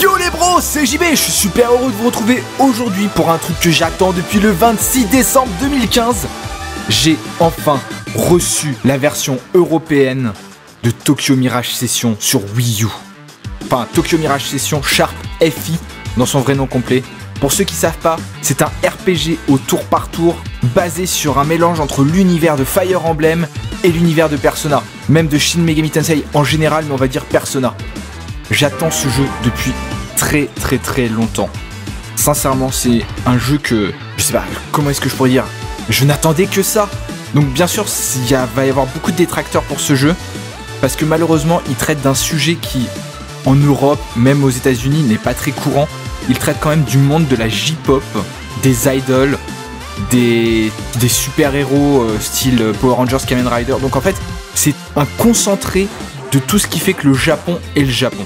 Yo les bros, c'est JB, je suis super heureux de vous retrouver aujourd'hui pour un truc que j'attends depuis le 26 décembre 2015. J'ai enfin reçu la version européenne de Tokyo Mirage Session sur Wii U. Enfin, Tokyo Mirage Session Sharp FI dans son vrai nom complet. Pour ceux qui savent pas, c'est un RPG au tour par tour basé sur un mélange entre l'univers de Fire Emblem et l'univers de Persona, même de Shin Megami Tensei en général, mais on va dire Persona. J'attends ce jeu depuis très très très longtemps. Sincèrement, c'est un jeu que je sais pas comment est-ce que je pourrais dire? Je n'attendais que ça. Donc bien sûr, il va y avoir beaucoup de détracteurs pour ce jeu parce que malheureusement, il traite d'un sujet qui en Europe, même aux États-Unis, n'est pas très courant. Il traite quand même du monde de la J-pop, des idols, des, super-héros euh, style Power Rangers, Kamen Rider. Donc en fait, c'est un concentré de tout ce qui fait que le Japon est le Japon.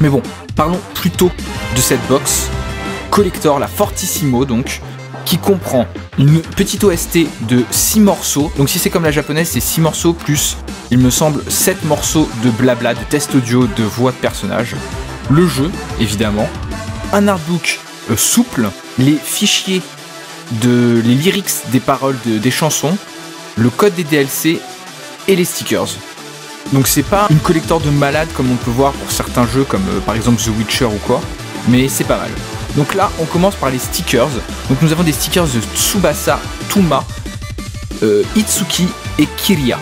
Mais bon, parlons plutôt de cette box collector, la Fortissimo donc, qui comprend une petite OST de 6 morceaux. Donc si c'est comme la japonaise, c'est 6 morceaux plus, il me semble, 7 morceaux de blabla, de test audio, de voix de personnages. Le jeu, évidemment. Un artbook euh, souple, les fichiers de les lyrics des paroles des chansons, le code des DLC et les stickers. Donc c'est pas une collector de malade comme on peut voir pour certains jeux comme euh, par exemple The Witcher ou quoi, mais c'est pas mal. Donc là on commence par les stickers. Donc nous avons des stickers de Tsubasa, Tuma, euh, Itsuki et Kiria.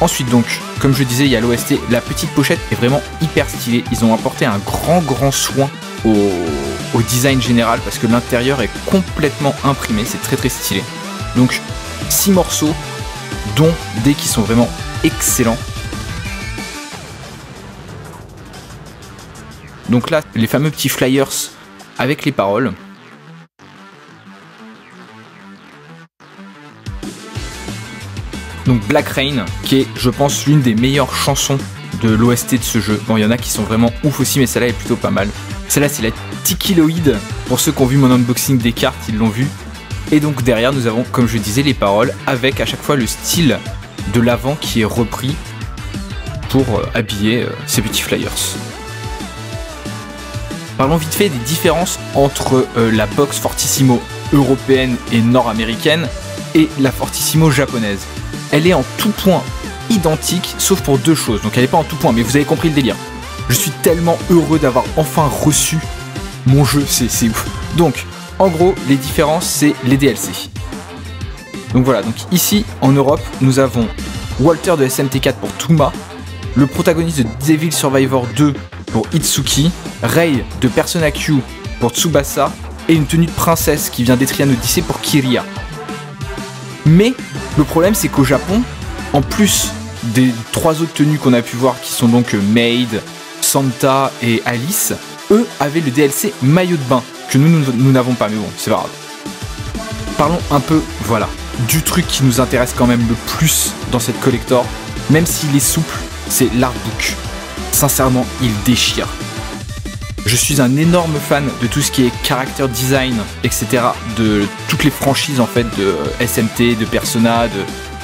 Ensuite donc, comme je disais, il y a l'OST, la petite pochette est vraiment hyper stylée. Ils ont apporté un grand grand soin au, au design général parce que l'intérieur est complètement imprimé, c'est très très stylé. Donc 6 morceaux, dont des qui sont vraiment excellents. Donc là, les fameux petits flyers avec les paroles. Donc Black Rain, qui est, je pense, l'une des meilleures chansons de l'OST de ce jeu. Bon, il y en a qui sont vraiment ouf aussi, mais celle-là est plutôt pas mal. Celle-là, c'est la Tikiloid. Pour ceux qui ont vu mon unboxing des cartes, ils l'ont vu. Et donc derrière, nous avons, comme je disais, les paroles avec à chaque fois le style de l'avant qui est repris pour euh, habiller euh, ces petits flyers. Parlons vite fait des différences entre euh, la box Fortissimo européenne et nord-américaine et la Fortissimo japonaise. Elle est en tout point identique, sauf pour deux choses. Donc elle n'est pas en tout point, mais vous avez compris le délire. Je suis tellement heureux d'avoir enfin reçu mon jeu, c'est ouf. Donc, en gros, les différences, c'est les DLC. Donc voilà, donc ici, en Europe, nous avons Walter de SMT4 pour Tuma, le protagoniste de Devil Survivor 2 pour Itsuki, Rei de Persona Q pour Tsubasa, et une tenue de princesse qui vient d'Etrian Odyssey pour Kiria. Mais le problème c'est qu'au Japon, en plus des trois autres tenues qu'on a pu voir qui sont donc Maid, Santa et Alice, eux avaient le DLC maillot de bain que nous, nous n'avons pas, mais bon, c'est pas grave. Parlons un peu, voilà, du truc qui nous intéresse quand même le plus dans cette collector, même s'il est souple, c'est l'artbook. Sincèrement, il déchire. Je suis un énorme fan de tout ce qui est character design, etc. De toutes les franchises en fait de SMT, de Persona, de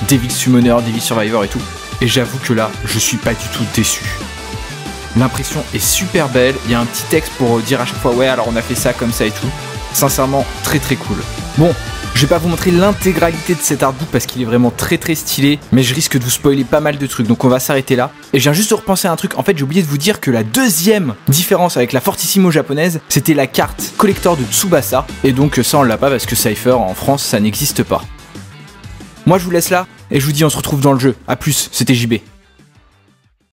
Devil Summoner, Devil Survivor et tout. Et j'avoue que là, je suis pas du tout déçu. L'impression est super belle. Il y a un petit texte pour dire à chaque fois ouais alors on a fait ça comme ça et tout. Sincèrement très très cool. Bon, je vais pas vous montrer l'intégralité de cet artbook parce qu'il est vraiment très très stylé, mais je risque de vous spoiler pas mal de trucs, donc on va s'arrêter là. Et je viens juste de repenser à un truc, en fait j'ai oublié de vous dire que la deuxième différence avec la Fortissimo japonaise, c'était la carte collector de Tsubasa, et donc ça on l'a pas parce que Cypher en France ça n'existe pas. Moi je vous laisse là, et je vous dis on se retrouve dans le jeu. A plus, c'était JB.